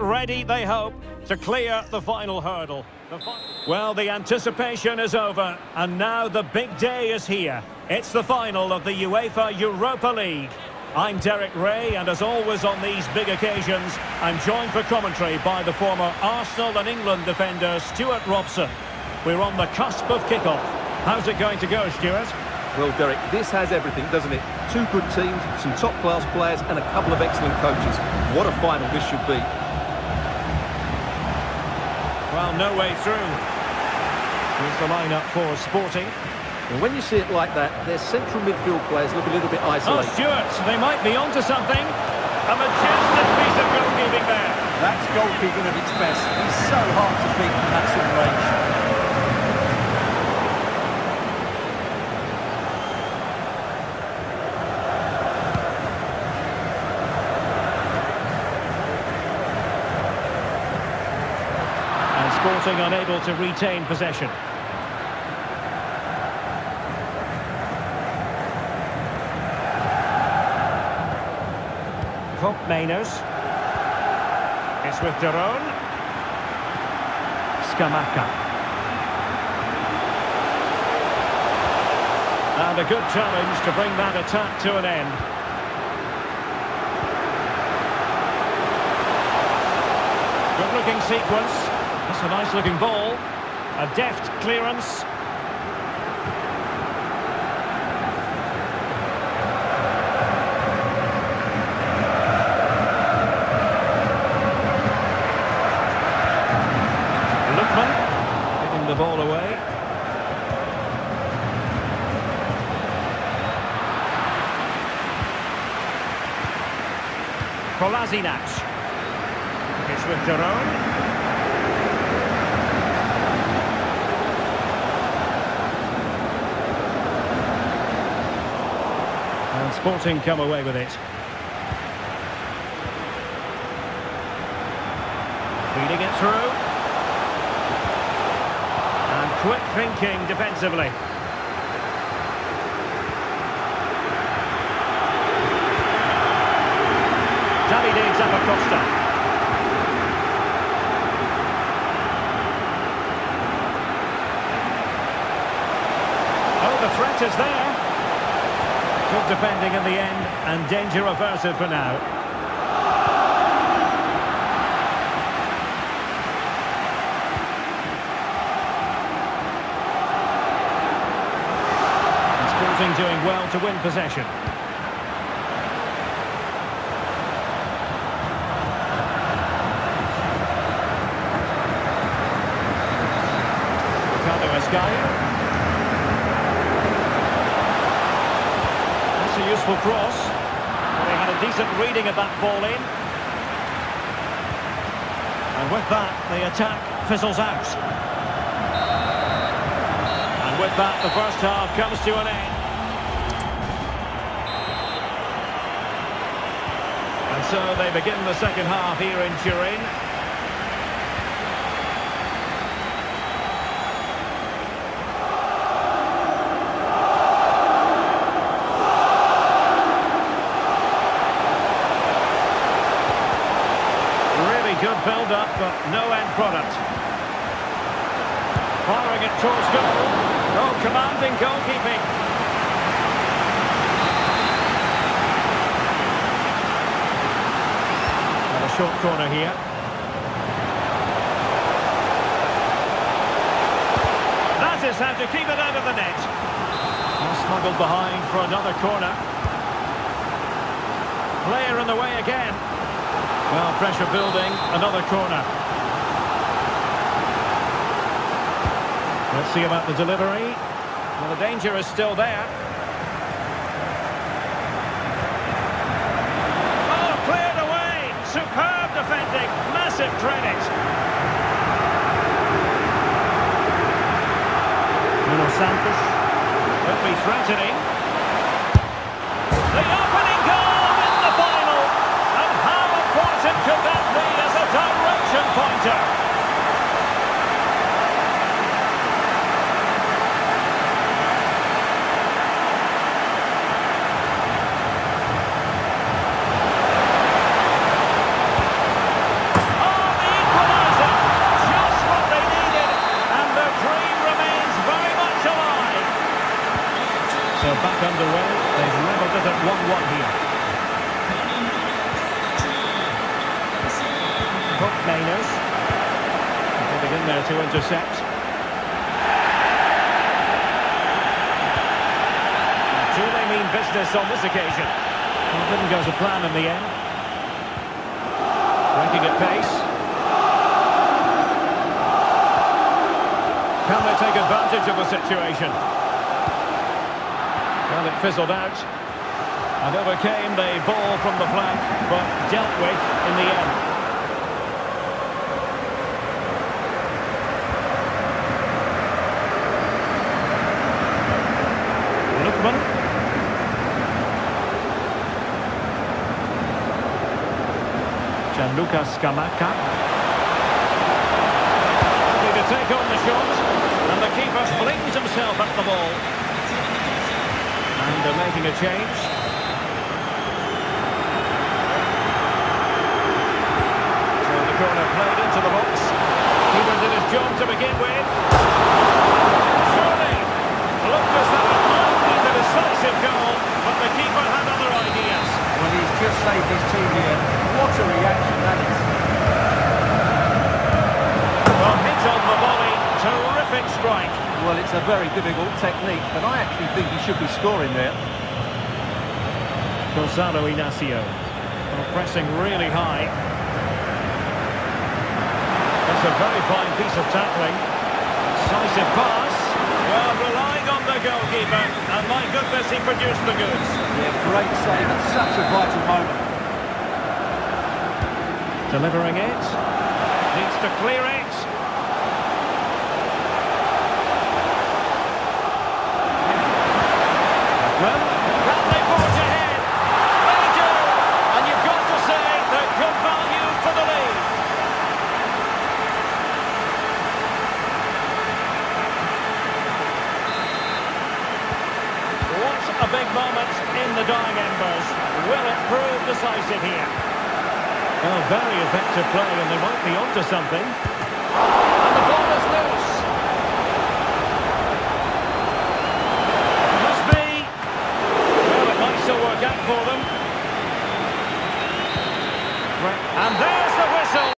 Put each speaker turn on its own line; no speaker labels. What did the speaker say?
ready, they hope, to clear the final hurdle. The well, the anticipation is over, and now the big day is here. It's the final of the UEFA Europa League. I'm Derek Rae, and as always on these big occasions, I'm joined for commentary by the former Arsenal and England defender, Stewart Robson. We're on the cusp of kickoff. How's it going to go, Stewart?
Well, Derek, this has everything, doesn't it? Two good teams, some top-class players, and a couple of excellent coaches. What a final this should be.
Well, no way through. Here's the lineup for Sporting.
And when you see it like that, their central midfield players look a little bit
Oh,
isolated.
Stewart, they might be onto something. A majestic piece of goalkeeping there.
That's goalkeeping at its best. He's so hard to beat from that sort of range.
Sporting unable to retain possession. Koopmeiners. It's with Daron. Scamacca. And a good challenge to bring that attack to an end. Good looking sequence. That's a nice looking ball. A deft clearance. Lookman giving the ball away. Kolasinac. It's with Jerome. Sporting come away with it. Feeding it through. And quick thinking defensively. Davide Zappacosta. Oh, the threat is there. Good defending in the end, and danger averted for now. Sporting doing well to win possession. Ricardo Esgaio. Useful cross. Well, they had a decent reading of that ball in. And with that, the attack fizzles out. And with that, the first half comes to an end. And so they begin the second half here in Turin. Really good build-up, but no end product. Firing it towards goal. Oh, commanding goalkeeping. And a short corner here. That is how to keep it out of the net. Well, smuggled behind for another corner. Player in the way again. Well, pressure building, another corner. Let's see about the delivery. Well, the danger is still there. Oh, cleared away! Superb defending, massive credit. Nuno Santos will be threatening. They're back underway. They've leveled it at 1-1 here. Hook Maynard. Getting in there to intercept. Do they mean business on this occasion? Well, didn't go to plan in the end. Breaking at pace. Can they take advantage of the situation? Well, it fizzled out. And overcame the ball from the flank, but dealt with in the end. Lookman. Gianluca Scamacca. To take on the shot. And the keeper flings himself at the ball. They're making a change. So the corner played into the box. Keeper did his job to begin with. Surely looked as though it might be the decisive goal, but the keeper had other ideas.
Well, he's just saved his team here. What a reaction that is.
Well, hit on the volley. Terrific strike.
Well, it's a very difficult technique, but I actually think he should be scoring there.
Gonzalo Inacio. Well, pressing really high. That's a very fine piece of tackling. Decisive pass. Well, relying on the goalkeeper. And my goodness, he produced the goods.
Yeah, great save at such a vital moment.
Delivering it. Needs to clear it. moments in the dying embers. Will it prove decisive here? Well, very effective play, and they might be onto something. And the ball is loose. Must be. Well, it might still work out for them. And there's the